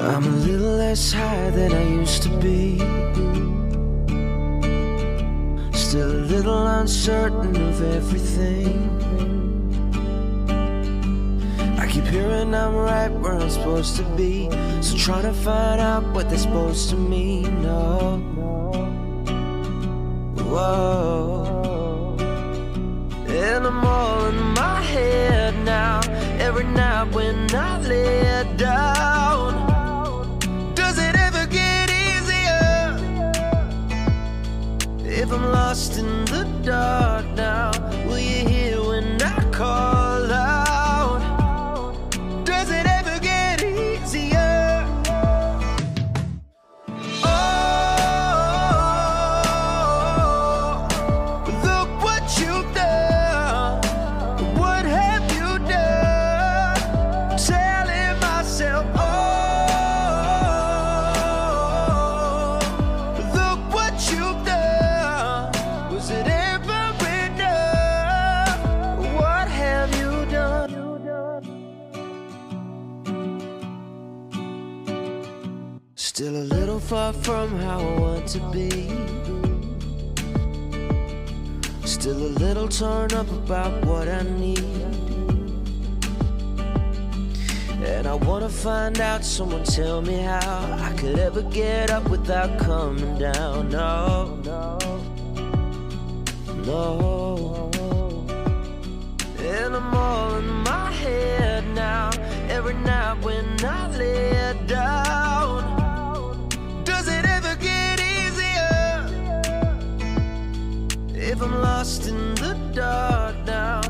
I'm a little less high than I used to be. Still a little uncertain of everything. I keep hearing I'm right where I'm supposed to be. So trying to find out what they're supposed to mean. No. Whoa. And I'm all in my head now. Every night when I lay down. Lost in the dark Still a little far from how I want to be. Still a little torn up about what I need. And I wanna find out, someone tell me how I could ever get up without coming down. No, no, no. I'm lost in the dark now,